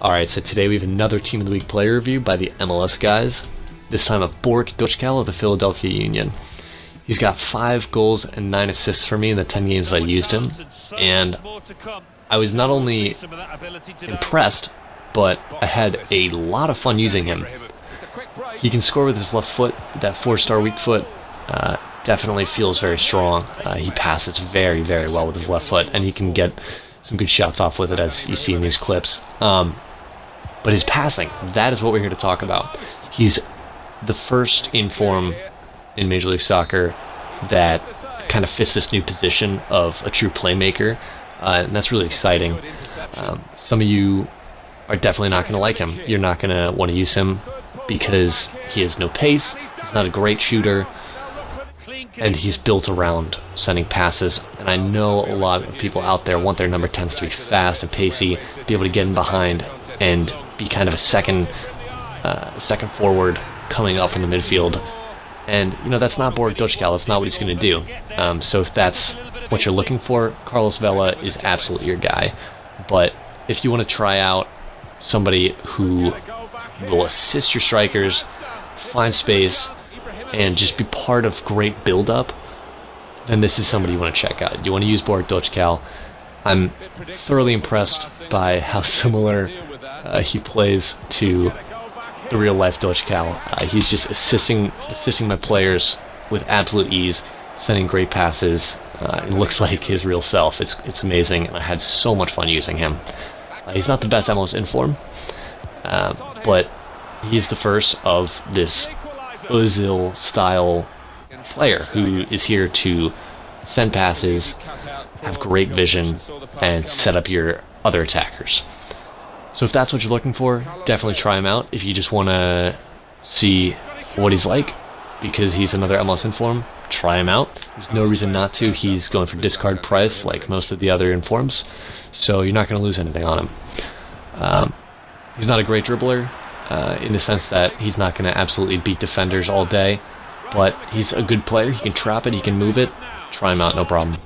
Alright, so today we have another Team of the Week player review by the MLS guys. This time of Borek Dockal of the Philadelphia Union. He's got 5 goals and 9 assists for me in the 10 games I used him. And I was not only impressed, but I had a lot of fun using him. He can score with his left foot, that 4-star weak foot. Uh, definitely feels very strong. Uh, he passes very, very well with his left foot, and he can get some good shots off with it, as you see in these clips. Um, but his passing, that is what we're here to talk about. He's the first in form in Major League Soccer that kind of fits this new position of a true playmaker, uh, and that's really exciting. Um, some of you are definitely not going to like him. You're not going to want to use him because he has no pace, he's not a great shooter, and he's built around sending passes. And I know a lot of people out there want their number 10s to be fast and pacey, be able to get in behind and be kind of a second, uh, second forward coming up from the midfield. And you know that's not Borek Dockal. That's not what he's going to do. Um, so if that's what you're looking for, Carlos Vela is absolutely your guy. But if you want to try out somebody who will assist your strikers, find space, and just be part of great build-up, then this is somebody you want to check out. You want to use Borek Dockal? I'm thoroughly impressed by how similar uh, he plays to the real life Dockal. Uh, he's just assisting assisting my players with absolute ease, sending great passes. Uh, it looks like his real self. It's it's amazing, and I had so much fun using him. Uh, he's not the best MLS inform, uh, but he's the first of this Ozil style player who is here to send passes, have great vision, and set up your other attackers. So if that's what you're looking for, definitely try him out. If you just want to see what he's like, because he's another MLS inform, try him out. There's no reason not to. He's going for discard price like most of the other informs, so you're not going to lose anything on him. Um, he's not a great dribbler uh, in the sense that he's not going to absolutely beat defenders all day, but he's a good player. He can trap it, he can move it. Try him out, no problem.